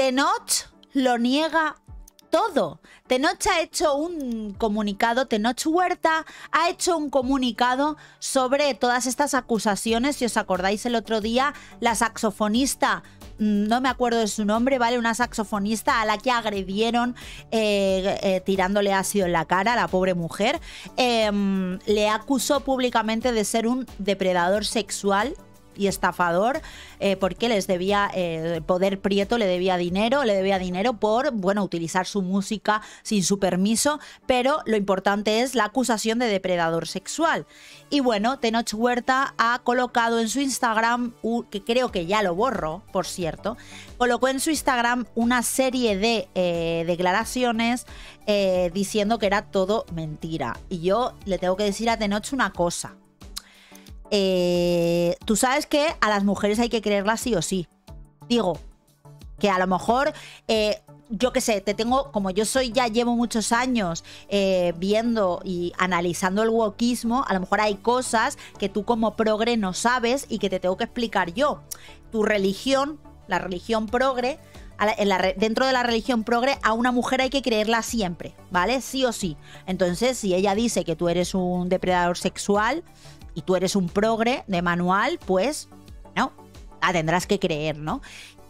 Tenoch lo niega todo. Tenoch ha hecho un comunicado, Tenoch Huerta ha hecho un comunicado sobre todas estas acusaciones. Si os acordáis el otro día, la saxofonista mm, no me acuerdo de su nombre, ¿vale? Una saxofonista a la que agredieron eh, eh, tirándole ácido en la cara a la pobre mujer. Em, le acusó públicamente de ser un depredador sexual y estafador eh, porque les debía, eh, Poder Prieto le debía dinero, le debía dinero por, bueno, utilizar su música sin su permiso, pero lo importante es la acusación de depredador sexual. Y bueno, Tenoch Huerta ha colocado en su Instagram, que creo que ya lo borro, por cierto, colocó en su Instagram una serie de eh, declaraciones diciendo que era todo mentira. Y yo le tengo que decir a Tenoch una cosa. Eh, tú sabes que a las mujeres hay que creerlas sí o sí. Digo, que a lo mejor, eh, yo qué sé, te tengo, como yo soy, ya llevo muchos años eh, viendo y analizando el wokismo, a lo mejor hay cosas que tú como progre no sabes y que te tengo que explicar yo. Tu religión, la religión progre, dentro de la religión progre, a una mujer hay que creerla siempre, ¿vale? Sí o sí. Entonces, si ella dice que tú eres un depredador sexual, y tú eres un progre de manual, pues no, la tendrás que creer, ¿no?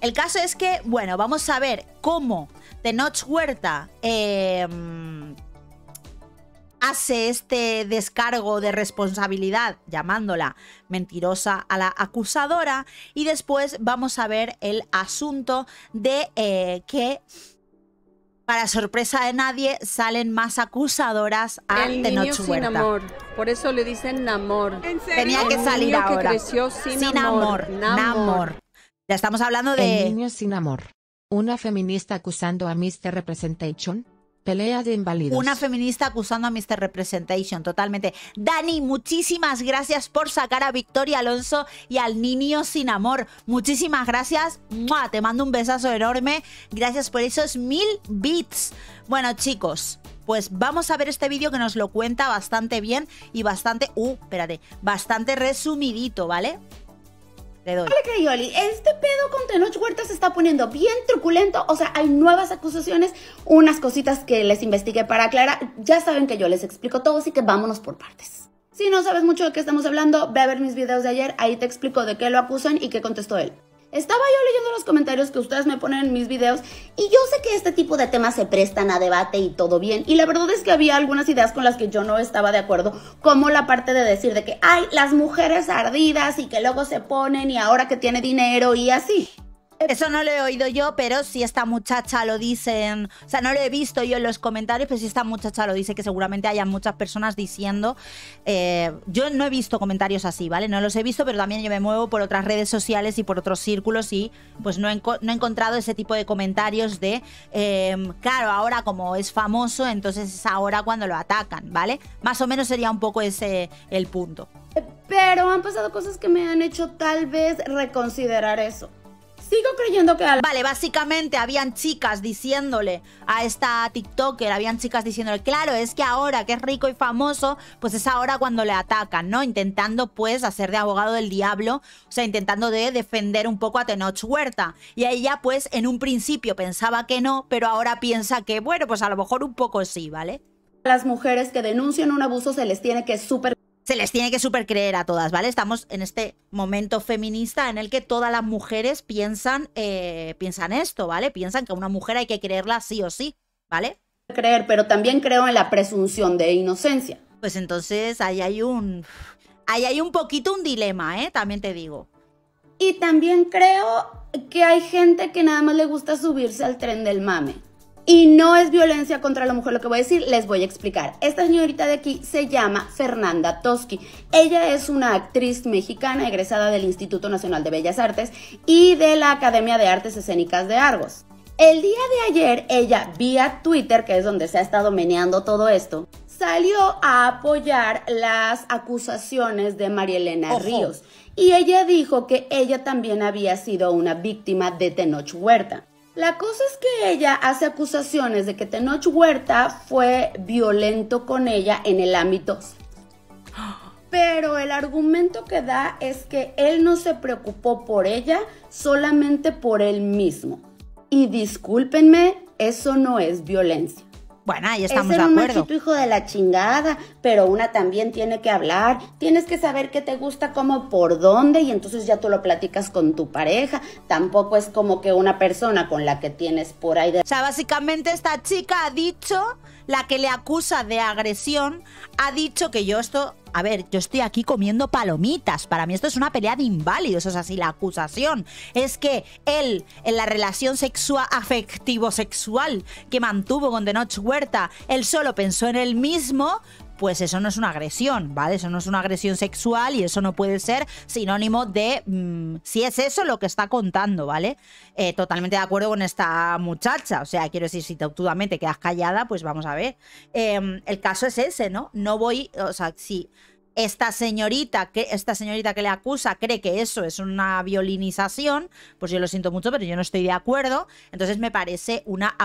El caso es que, bueno, vamos a ver cómo Tenoch Huerta em, hace este descargo de responsabilidad llamándola mentirosa a la acusadora y después vamos a ver el asunto de eh, que para sorpresa de nadie, salen más acusadoras a El niño sin amor. Por eso le dicen Namor. Tenía que salir ahora. Que creció sin, sin amor. Namor. Ya estamos hablando de... El niño sin amor. Una feminista acusando a Mr. Representation De. Una feminista acusando a Mr. Representation, totalmente. Dani, muchísimas gracias por sacar a Victoria Alonso y al niño sin amor. Muchísimas gracias. Te mando un besazo enorme. Gracias por esos mil bits. Bueno, chicos, pues vamos a ver este vídeo que nos lo cuenta bastante bien y bastante... Uh, espérate. Bastante resumidito, ¿vale? Le doy. Este pedo con Tenoch Huerta se está poniendo bien truculento. O sea, hay nuevas acusaciones, unas cositas que les investigué para aclarar. Ya saben que yo les explico todo, así que vámonos por partes. Si no sabes mucho de qué estamos hablando, ve a ver mis videos de ayer. Ahí te explico de qué lo acusan y qué contestó él. Estaba yo leyendo los comentarios que ustedes me ponen en mis videos y yo sé que este tipo de temas se prestan a debate y todo bien. Y la verdad es que había algunas ideas con las que yo no estaba de acuerdo, como la parte de decir de que hay las mujeres ardidas y que luego se ponen y ahora que tiene dinero y así. Eso no lo he oído yo, pero si esta muchacha lo dicen, o sea, no lo he visto yo en los comentarios, pero si esta muchacha lo dice, que seguramente haya muchas personas diciendo, eh, yo no he visto comentarios así, ¿vale? No los he visto, pero también yo me muevo por otras redes sociales y por otros círculos y pues no he, encontrado ese tipo de comentarios de, em, claro, ahora como es famoso, entonces es ahora cuando lo atacan, ¿vale? Más o menos sería un poco ese el punto. Pero han pasado cosas que me han hecho tal vez reconsiderar eso sigo creyendo que... Vale, básicamente habían chicas diciéndole a esta TikToker, habían chicas diciéndole, claro, es que ahora que es rico y famoso, pues es ahora cuando le atacan, ¿no? Intentando pues hacer de abogado del diablo, o sea, intentando de defender un poco a Tenoch Huerta. Y ella pues en un principio pensaba que no, pero ahora piensa que, bueno, pues a lo mejor un poco sí, ¿vale? Las mujeres que denuncian un abuso se les tiene que súper se les tiene que super creer a todas, ¿vale? Estamos en este momento feminista en el que todas las mujeres piensan, eh, piensan esto, ¿vale? Piensan que a una mujer hay que creerla sí o sí, ¿vale? Creer, pero también creo en la presunción de inocencia. Pues entonces ahí hay un. Ahí hay un poquito un dilema, ¿eh? También te digo. Y también creo que hay gente que nada más le gusta subirse al tren del mame. Y no es violencia contra la mujer lo que voy a decir, les voy a explicar. Esta señorita de aquí se llama Fernanda Toski. Ella es una actriz mexicana egresada del Instituto Nacional de Bellas Artes y de la Academia de Artes Escénicas de Argos. El día de ayer, ella vía Twitter, que es donde se ha estado meneando todo esto, salió a apoyar las acusaciones de María Elena Ríos. Y ella dijo que ella también había sido una víctima de Tenoch Huerta. La cosa es que ella hace acusaciones de que Tenoch Huerta fue violento con ella en el ámbito. Pero el argumento que da es que él no se preocupó por ella, solamente por él mismo. Y discúlpenme, eso no es violencia. Bueno, ahí estamos es de un acuerdo. machito hijo de la chingada, pero una también tiene que hablar, tienes que saber qué te gusta, cómo, por dónde, y entonces ya tú lo platicas con tu pareja. Tampoco es como que una persona con la que tienes por ahí de O sea, básicamente esta chica ha dicho, la que le acusa de agresión, ha dicho que yo esto, a ver, yo estoy aquí comiendo palomitas. Para mí esto es una pelea de inválidos. O sea, si la acusación es que él, en la relación sexual, afectivo-sexual que mantuvo con Tenoch Huerta, él solo pensó en él mismo, pues eso no es una agresión, ¿vale? Eso no es una agresión sexual y eso no puede ser sinónimo de mm, si es eso lo que está contando, ¿vale? Eh, totalmente de acuerdo con esta muchacha, o sea, quiero decir, si tú también te quedas callada, pues vamos a ver. Eh, el caso es ese, ¿no? No voy, o sea, si esta señorita que esta señorita que le acusa cree que eso es una violinización, pues yo lo siento mucho, pero yo no estoy de acuerdo. Entonces me parece una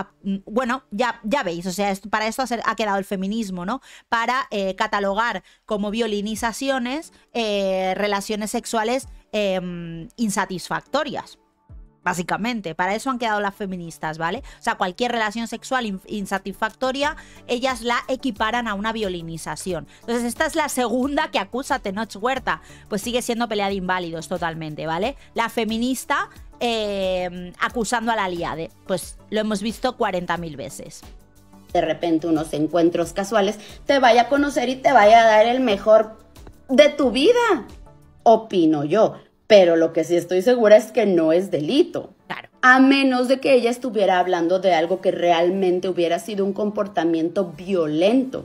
bueno, ya ya veis, o sea, para esto ha, quedado el feminismo, ¿no? Para eh, catalogar como violinizaciones eh, relaciones sexuales eh, insatisfactorias. Básicamente, para eso han quedado las feministas, ¿vale? O sea, cualquier relación sexual in- insatisfactoria, ellas la equiparan a una violinización. Entonces, esta es la segunda que acusa Tenoch Huerta. Pues sigue siendo pelea de inválidos totalmente, ¿vale? La feminista eh, acusando a la liade. Pues lo hemos visto 40.000 veces. de repente unos encuentros casuales, te vaya a conocer y te vaya a dar el mejor de tu vida. Opino yo. Pero lo que sí estoy segura es que no es delito. Claro. A menos de que ella estuviera hablando de algo que realmente hubiera sido un comportamiento violento.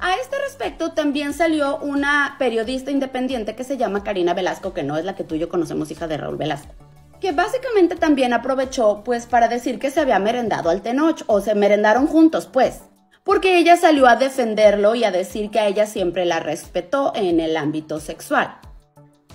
A este respecto también salió una periodista independiente que se llama Karina Velasco, que no es la que tú y yo conocemos, hija de Raúl Velasco. Que básicamente también aprovechó pues para decir que se había merendado al Tenoch o se merendaron juntos pues. Porque ella salió a defenderlo y a decir que a ella siempre la respetó en el ámbito sexual.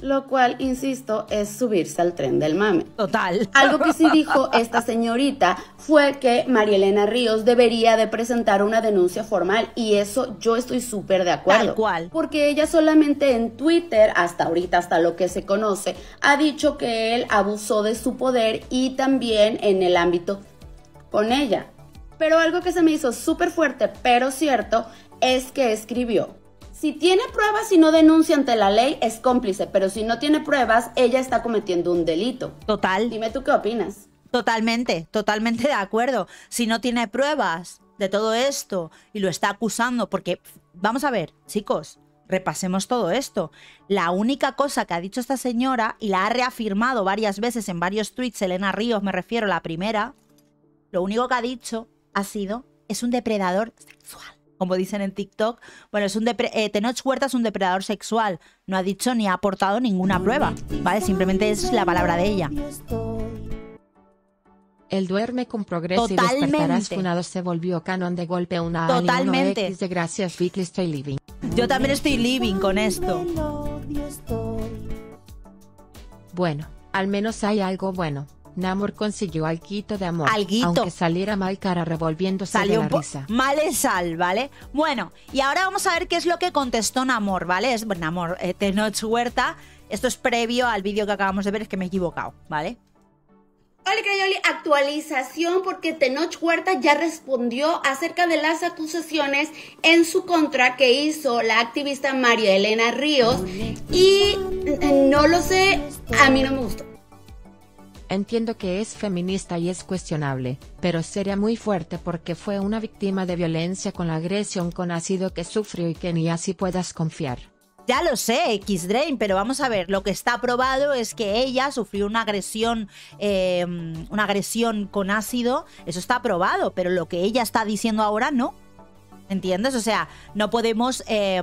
Lo cual, insisto, es subirse al tren del mame. Total. Algo que sí dijo esta señorita fue que María Elena Ríos debería de presentar una denuncia formal y eso yo estoy súper de acuerdo. Tal cual. Porque ella solamente en Twitter, hasta ahorita, hasta lo que se conoce, ha dicho que él abusó de su poder y también en el ámbito con ella. Pero algo que se me hizo súper fuerte, pero cierto, es que escribió. Si tiene pruebas y no denuncia ante la ley, es cómplice, pero si no tiene pruebas, ella está cometiendo un delito. Total. Dime tú qué opinas. Totalmente, totalmente de acuerdo. Si no tiene pruebas de todo esto y lo está acusando, porque vamos a ver, chicos, repasemos todo esto. La única cosa que ha dicho esta señora y la ha reafirmado varias veces en varios tweets, Elena Ríos, me refiero, la primera, lo único que ha dicho ha sido es un depredador sexual. Como dicen en TikTok, bueno, es un eh, Tenoch Huerta es un depredador sexual. No ha dicho ni ha aportado ninguna prueba, ¿vale? Simplemente es la palabra de ella. El duerme con progreso y Totalmente. despertarás funado se volvió canon de golpe una Totalmente. X de gracias Vicky estoy living. Yo también estoy living con esto. Bueno, al menos hay algo bueno. Namor consiguió alguito de amor. Alguito. Aunque saliera mal cara revolviéndose Salió de un la risa. mal de sal, ¿vale? Bueno, y ahora vamos a ver qué es lo que contestó Namor, ¿vale? Es bueno, Namor, eh, Tenoch Huerta. Esto es previo al vídeo que acabamos de ver, es que me he equivocado, ¿vale? Hola Crayoli, actualización porque Tenoch Huerta ya respondió acerca de las acusaciones en su contra que hizo la activista María Elena Ríos y eh, no lo sé, a mí no me gustó. Entiendo que es feminista y es cuestionable, pero sería muy fuerte porque fue una víctima de violencia con la agresión con ácido que sufrió y que ni así puedas confiar. Ya lo sé, X-Drain, pero vamos a ver, lo que está probado es que ella sufrió una agresión, eh, una agresión con ácido, eso está probado, pero lo que ella está diciendo ahora no. ¿Entiendes? O sea, no podemos, eh,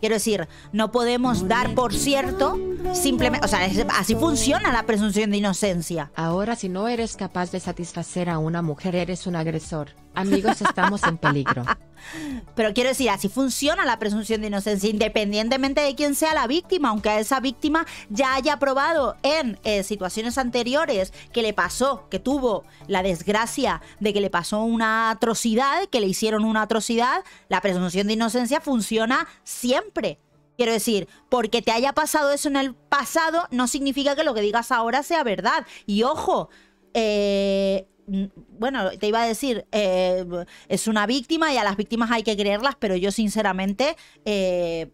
quiero decir, no podemos dar por cierto, simplemente, o sea, así funciona la presunción de inocencia. Ahora si no eres capaz de satisfacer a una mujer eres un agresor. Amigos estamos en peligro. Pero quiero decir, así funciona la presunción de inocencia, independientemente de quién sea la víctima, aunque esa víctima ya haya probado en eh, situaciones anteriores que le pasó, que tuvo la desgracia de que le pasó una atrocidad, que le hicieron una atrocidad, la presunción de inocencia funciona siempre. Quiero decir, porque te haya pasado eso en el pasado, no significa que lo que digas ahora sea verdad. Y ojo, eh, bueno, te iba a decir, eh, es una víctima y a las víctimas hay que creerlas, pero yo sinceramente... eh,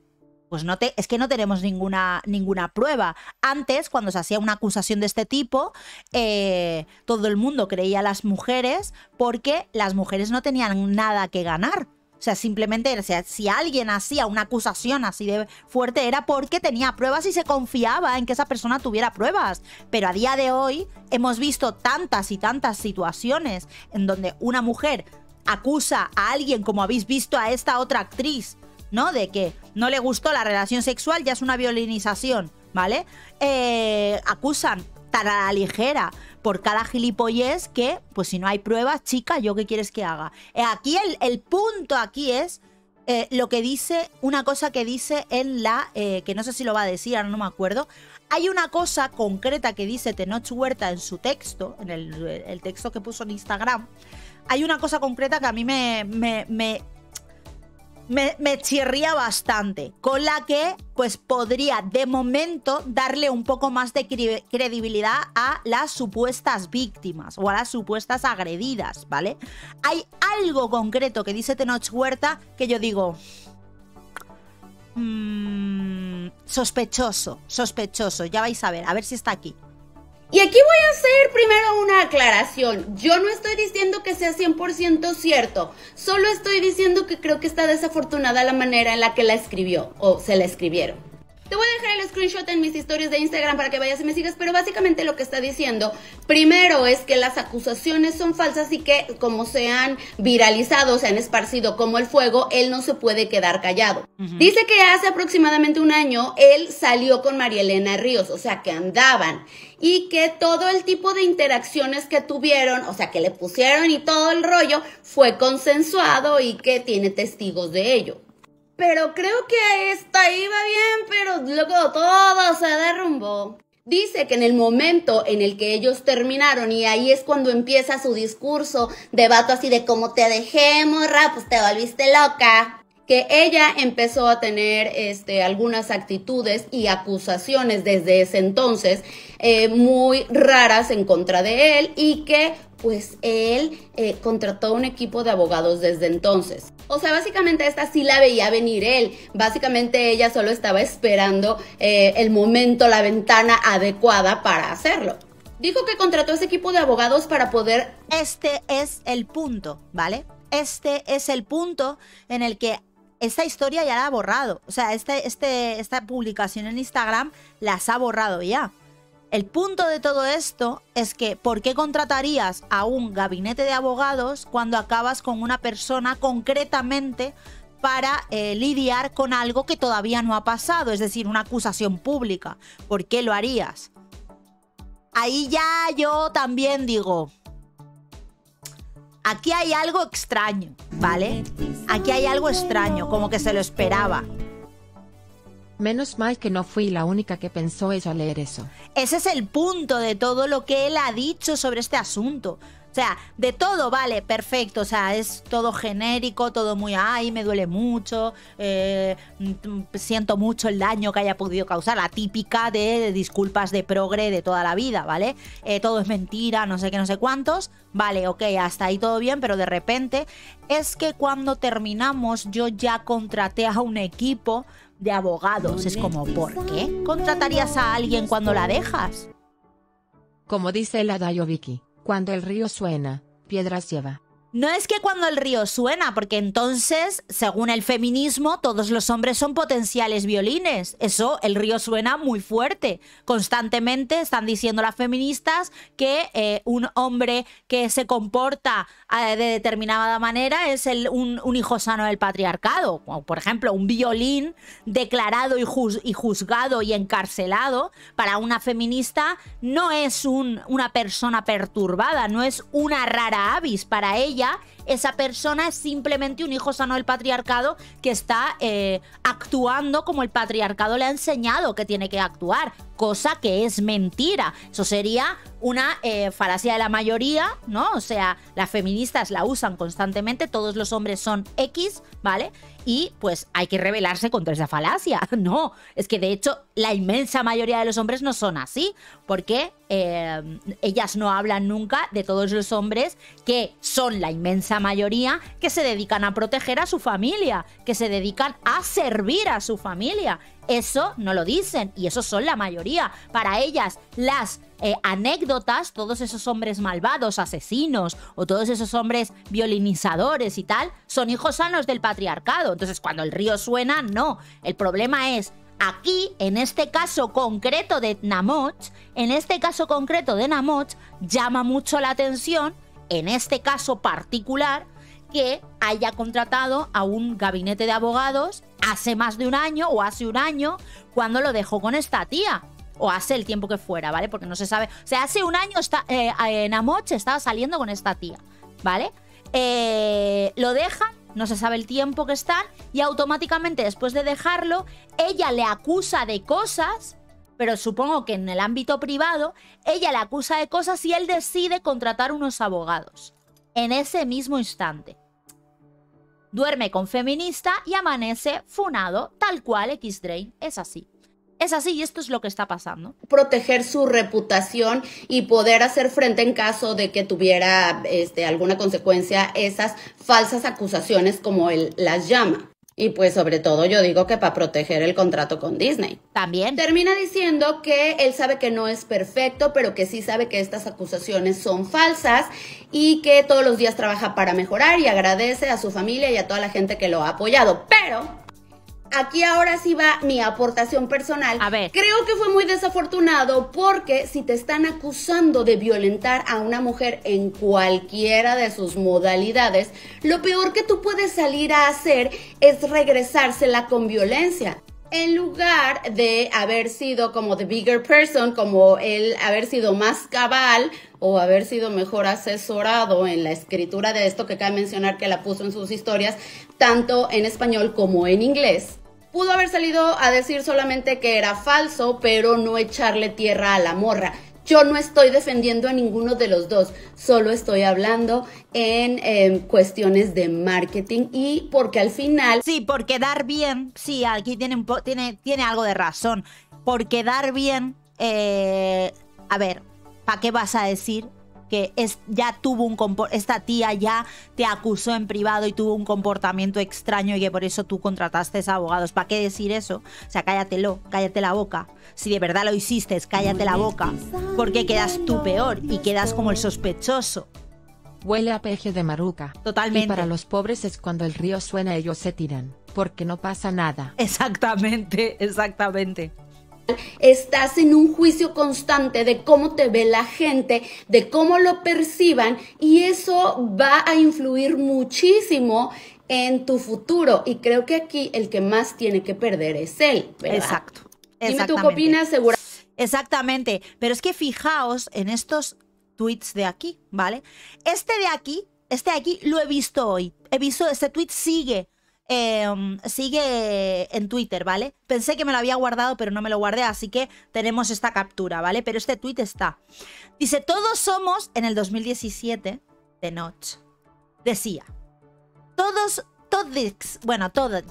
pues no te, es que no tenemos ninguna, ninguna prueba. Antes, cuando se hacía una acusación de este tipo, eh, todo el mundo creía a las mujeres porque las mujeres no tenían nada que ganar. O sea, simplemente, o sea, si alguien hacía una acusación así de fuerte era porque tenía pruebas y se confiaba en que esa persona tuviera pruebas. Pero a día de hoy hemos visto tantas y tantas situaciones en donde una mujer acusa a alguien, como habéis visto a esta otra actriz, ¿no? De que no le gustó la relación sexual, ya es una violinización, ¿vale? Eh, acusan tan a la ligera por cada gilipollez que, pues si no hay pruebas, chica, ¿yo qué quieres que haga? Eh, aquí el, el punto aquí es eh, lo que dice, una cosa que dice en la, eh, que no sé si lo va a decir, ahora no me acuerdo, hay una cosa concreta que dice Tenoch Huerta en su texto, en el, el texto que puso en Instagram, hay una cosa concreta que a mí me, me, chirría bastante, con la que pues podría de momento darle un poco más de cre credibilidad a las supuestas víctimas o a las supuestas agredidas, ¿vale? Hay algo concreto que dice Tenoch Huerta que yo digo... Mmm, sospechoso, sospechoso, ya vais a ver, a ver si está aquí. Y aquí voy a hacer primero una aclaración. Yo no estoy diciendo que sea 100% cierto, solo estoy diciendo que creo que está desafortunada la manera en la que la escribió o se la escribieron. Te voy a dejar el screenshot en mis historias de Instagram para que vayas y me sigas, pero básicamente lo que está diciendo, primero es que las acusaciones son falsas y que como se han viralizado, se han esparcido como el fuego, él no se puede quedar callado. Uh -huh. Dice que hace aproximadamente un año él salió con María Elena Ríos, o sea que andaban y que todo el tipo de interacciones que tuvieron, o sea, que le pusieron y todo el rollo, fue consensuado y que tiene testigos de ello. Pero creo que esta iba bien, pero luego todo se derrumbó. Dice que en el momento en el que ellos terminaron, y ahí es cuando empieza su discurso de vato así de como te dejé, morra, pues te volviste loca que ella empezó a tener este, algunas actitudes y acusaciones desde ese entonces eh, muy raras en contra de él y que pues él eh, contrató un equipo de abogados desde entonces. O sea, básicamente esta sí la veía venir él. Básicamente ella solo estaba esperando eh, el momento, la ventana adecuada para hacerlo. Dijo que contrató ese equipo de abogados para poder... Este es el punto, ¿vale? Este es el punto en el que esta historia ya la ha borrado. O sea, este, este, esta publicación en Instagram las ha borrado ya. El punto de todo esto es que ¿por qué contratarías a un gabinete de abogados cuando acabas con una persona concretamente para eh, lidiar con algo que todavía no ha pasado? Es decir, una acusación pública. ¿Por qué lo harías? Ahí ya yo también digo, aquí hay algo extraño, ¿vale? Aquí hay algo extraño, como que se lo esperaba. Menos mal que no fui la única que pensó eso al leer eso. Ese es el punto de todo lo que él ha dicho sobre este asunto. O sea, de todo, vale, perfecto. O sea, es todo genérico, todo muy, ay, me duele mucho, eh, siento mucho el daño que haya podido causar. La típica de, disculpas de progre de toda la vida, ¿vale? Eh, todo es mentira, no sé qué, no sé cuántos. Vale, ok, hasta ahí todo bien, pero de repente es que cuando terminamos yo ya contraté a un equipo de abogados. Es como, ¿por qué contratarías a alguien cuando la dejas? Como dice el Adayo Vicky. Cuando el río suena, piedras lleva. No es que cuando el río suena, porque entonces, según el feminismo, todos los hombres son potenciales violines. Eso, el río suena muy fuerte. Constantemente están diciendo las feministas que eh, un hombre que se comporta eh, de determinada manera es un, hijo sano del patriarcado. Por ejemplo, un violín declarado y, juz, y, juzgado y encarcelado para una feminista no es un, una persona perturbada, no es una rara avis para ella esa persona es simplemente un hijo sano del patriarcado que está eh, actuando como el patriarcado le ha enseñado que tiene que actuar, cosa que es mentira. Eso sería una eh, falacia de la mayoría, ¿no? O sea, las feministas la usan constantemente, todos los hombres son X, ¿vale? Y pues hay que rebelarse contra esa falacia. No, es que de hecho la inmensa mayoría de los hombres no son así, porque eh, ellas no hablan nunca de todos los hombres que son la inmensa mayoría que se dedican a proteger a su familia, que se dedican a servir a su familia. Eso no lo dicen y eso son la mayoría. Para ellas, las eh, anécdotas, todos esos hombres malvados, asesinos o todos esos hombres violinizadores y tal, son hijos sanos del patriarcado. Entonces, cuando el río suena, no. El problema es Aquí, en este caso concreto de Namoch, en este caso concreto de Namoch, llama mucho la atención, en este caso particular, que haya contratado a un gabinete de abogados hace más de un año o hace un año cuando lo dejó con esta tía. O hace el tiempo que fuera, ¿vale? Porque no se sabe. O sea, hace un año está, eh, eh Namoch estaba saliendo con esta tía, ¿vale? Eh, lo dejan no se sabe el tiempo que están y automáticamente después de dejarlo, ella le acusa de cosas, pero supongo que en el ámbito privado, ella le acusa de cosas y él decide contratar unos abogados. En ese mismo instante. Duerme con feminista y amanece funado, tal cual X-Drain. Es así. Es así y esto es lo que está pasando. Proteger su reputación y poder hacer frente en caso de que tuviera este, alguna consecuencia esas falsas acusaciones como él las llama. Y pues sobre todo yo digo que para proteger el contrato con Disney. También. Termina diciendo que él sabe que no es perfecto, pero que sí sabe que estas acusaciones son falsas y que todos los días trabaja para mejorar y agradece a su familia y a toda la gente que lo ha apoyado. Pero aquí ahora sí va mi aportación personal. A ver. Creo que fue muy desafortunado porque si te están acusando de violentar a una mujer en cualquiera de sus modalidades, lo peor que tú puedes salir a hacer es regresársela con violencia. En lugar de haber sido como the bigger person, como el haber sido más cabal o haber sido mejor asesorado en la escritura de esto que cabe mencionar que la puso en sus historias, tanto en español como en inglés, Pudo haber salido a decir solamente que era falso, pero no echarle tierra a la morra. Yo no estoy defendiendo a ninguno de los dos, solo estoy hablando en em, cuestiones de marketing y porque al final... Sí, por quedar bien, sí, aquí tiene, un tiene, tiene algo de razón. Por quedar bien, eh, a ver, ¿para qué vas a decir que es, ya tuvo un esta tía ya te acusó en privado y tuvo un comportamiento extraño y que por eso tú contrataste a abogados. ¿Para qué decir eso? O sea, cállatelo, cállate la boca. Si de verdad lo hiciste, cállate la boca. Porque quedas tú peor y quedas como el sospechoso. Huele a peje de maruca. Totalmente. Y para los pobres es cuando el río suena ellos se tiran, porque no pasa nada. Exactamente, exactamente estás en un juicio constante de cómo te ve la gente, de cómo lo perciban y eso va a influir muchísimo en tu futuro y creo que aquí el que más tiene que perder es él. Exacto. Dime tú qué opinas, segura. Exactamente, pero es que fijaos en estos tweets de aquí, ¿vale? Este de aquí, este de aquí lo he visto hoy. He visto, este tweet sigue Em, sigue en Twitter, ¿vale? Pensé que me lo había guardado, pero no me lo guardé, así que tenemos esta captura, ¿vale? Pero este tweet está. Dice, todos somos, en el 2017, de Notch, decía, todos, todos, bueno, todas,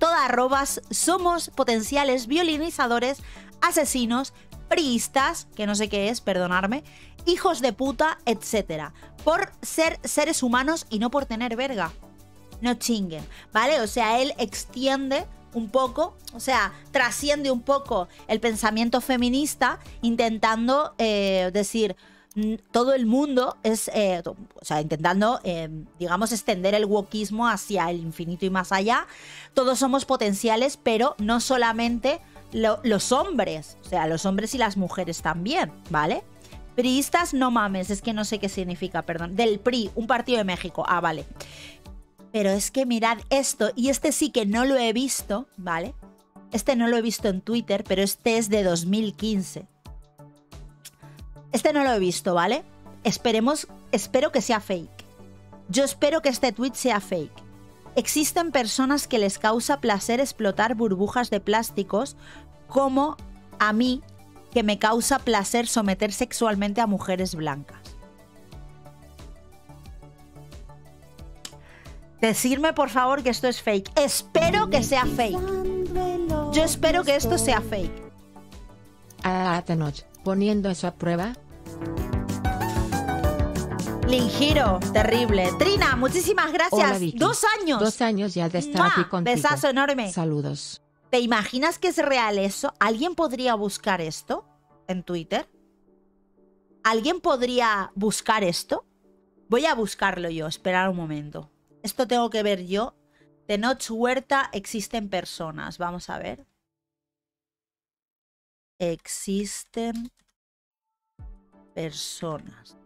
todas arrobas somos potenciales violinizadores, asesinos, priistas, que no sé qué es, perdonarme, hijos de puta, etc. Por ser seres humanos y no por tener verga no chinguen, ¿vale? O sea, él extiende un poco, o sea, trasciende un poco el pensamiento feminista, intentando eh, decir, todo el mundo es, eh, o sea, intentando, eh, digamos, extender el wokismo hacia el infinito y más allá. Todos somos potenciales, pero no solamente los hombres, o sea, los hombres y las mujeres también, ¿vale? Priistas, no mames, es que no sé qué significa, perdón. Del PRI, un partido de México. Ah, vale. Pero es que mirad esto, y este sí que no lo he visto, ¿vale? Este no lo he visto en Twitter, pero este es de 2015. Este no lo he visto, ¿vale? Esperemos, espero que sea fake. Yo espero que este tweet sea fake. Existen personas que les causa placer explotar burbujas de plásticos, como a mí, que me causa placer someter sexualmente a mujeres blancas. Decidme por favor que esto es fake. Espero que sea fake. Yo espero que esto sea fake. Ah, Tenoch, poniendo eso a prueba. Lingiro, terrible. Trina, muchísimas gracias. Hola. Dos años. Dos años ya de estar ¡Mua! aquí contigo. Besazo enorme. Saludos. ¿Te imaginas que es real eso? ¿Alguien podría buscar esto en Twitter? ¿Alguien podría buscar esto? Voy a buscarlo yo, esperar un momento. Esto tengo que ver yo. De Notch Huerta existen personas. Vamos a ver. Existen personas.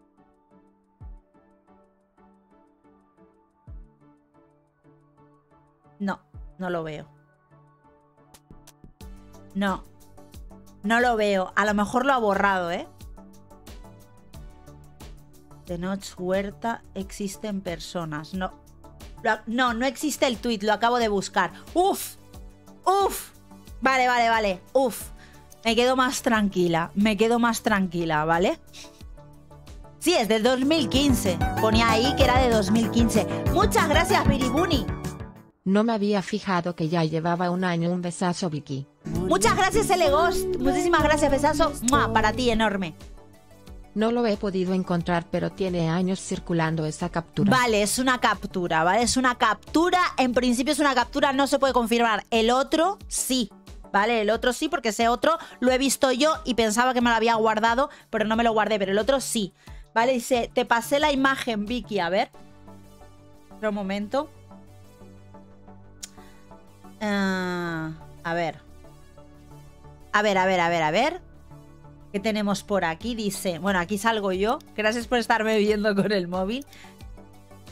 No, no lo veo. No. No lo veo. A lo mejor lo ha borrado, ¿eh? De Notch Huerta existen personas. No. No, no existe el tweet. Lo acabo de buscar. ¡Uf! ¡Uf! Vale, vale, vale. ¡Uf! Me quedo más tranquila. Me quedo más tranquila, ¿vale? Sí, es del 2015. Ponía ahí que era de 2015. Muchas gracias, Biribuni. No me había fijado que ya llevaba un año. Un besazo, Vicky. Muchas gracias, Eleghost. Muchísimas gracias, besazo. ¡Mua! Para ti, enorme. No lo he podido encontrar, pero tiene años circulando esa captura. Vale, es una captura, ¿vale? Es una captura. En principio es una captura, no se puede confirmar. El otro sí, ¿vale? El otro sí, porque ese otro lo he visto yo y pensaba que me lo había guardado, pero no me lo guardé. Pero el otro sí, ¿vale? Dice, te pasé la imagen, Vicky, a ver. Un momento. Ah, a ver. A ver, a ver, a ver, a ver. ¿Qué tenemos por aquí? Dice, bueno, aquí salgo yo. Gracias por estarme viendo con el móvil.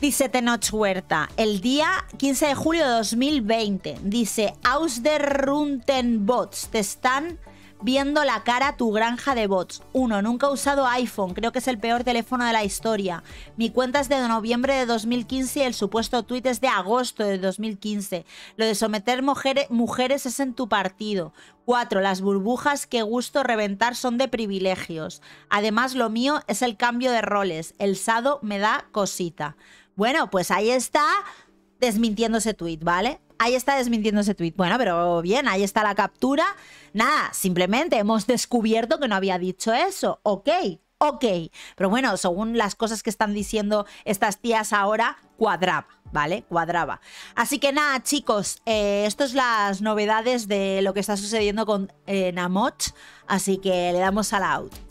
Dice Tenoch Huerta, el día 15 de julio de 2020. Dice, Aus der Runten Bots, te están viendo la cara tu granja de bots. Uno, nunca he usado iPhone, creo que es el peor teléfono de la historia. Mi cuenta es de noviembre de 2015 y el supuesto tweet es de agosto de 2015. Lo de someter mujeres, mujeres es en tu partido. 4. Las burbujas que gusto reventar son de privilegios. Además, lo mío es el cambio de roles. El sado me da cosita. Bueno, pues ahí está desmintiendo ese tweet, ¿vale? Ahí está desmintiendo ese tweet. Bueno, pero bien, ahí está la captura. Nada, simplemente hemos descubierto que no había dicho eso. Ok, ok. Pero bueno, según las cosas que están diciendo estas tías ahora, cuadraba, ¿vale? Cuadraba. Así que nada, chicos, eh, esto es las novedades de lo que está sucediendo con eh, Namoch. Así que le damos al out.